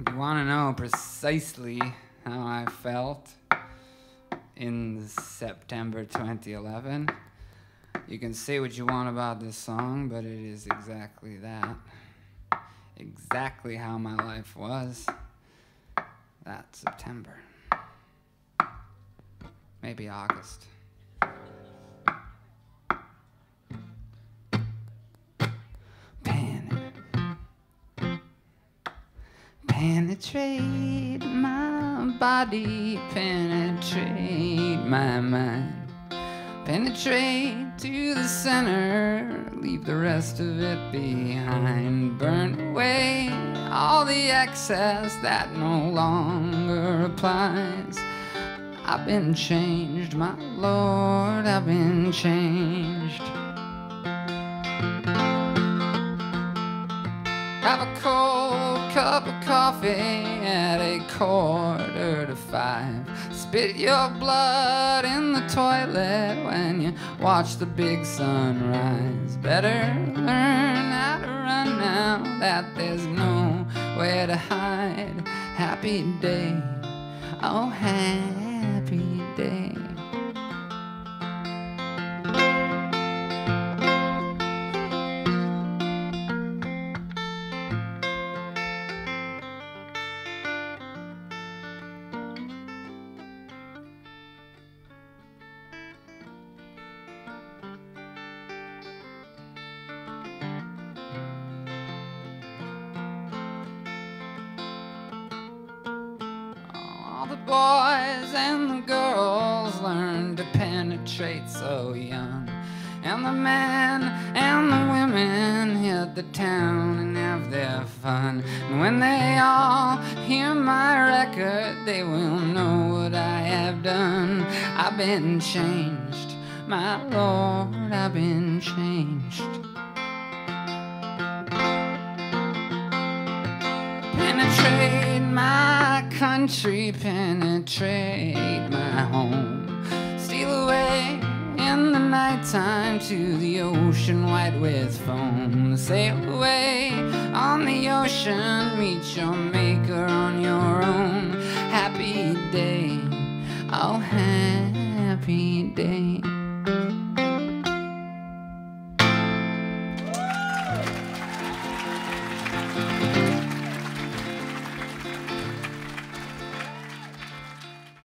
If you want to know precisely how I felt in September 2011, you can say what you want about this song, but it is exactly that. Exactly how my life was that September. Maybe August. Penetrate my body, penetrate my mind. Penetrate to the center, leave the rest of it behind. Burn away all the excess that no longer applies. I've been changed, my Lord, I've been changed. Have a cold cup of coffee at a quarter to five. Spit your blood in the toilet when you watch the big sunrise. Better learn how to run now that there's nowhere to hide. Happy day, oh happy the boys and the girls learn to penetrate so young. And the men and the women hit the town and have their fun. And when they all hear my record, they will know what I have done. I've been changed, my Lord, I've been changed. Penetrate my country, penetrate my home. Steal away in the nighttime to the ocean white with foam. Sail away on the ocean, meet your maker on your own. Happy day, oh happy day.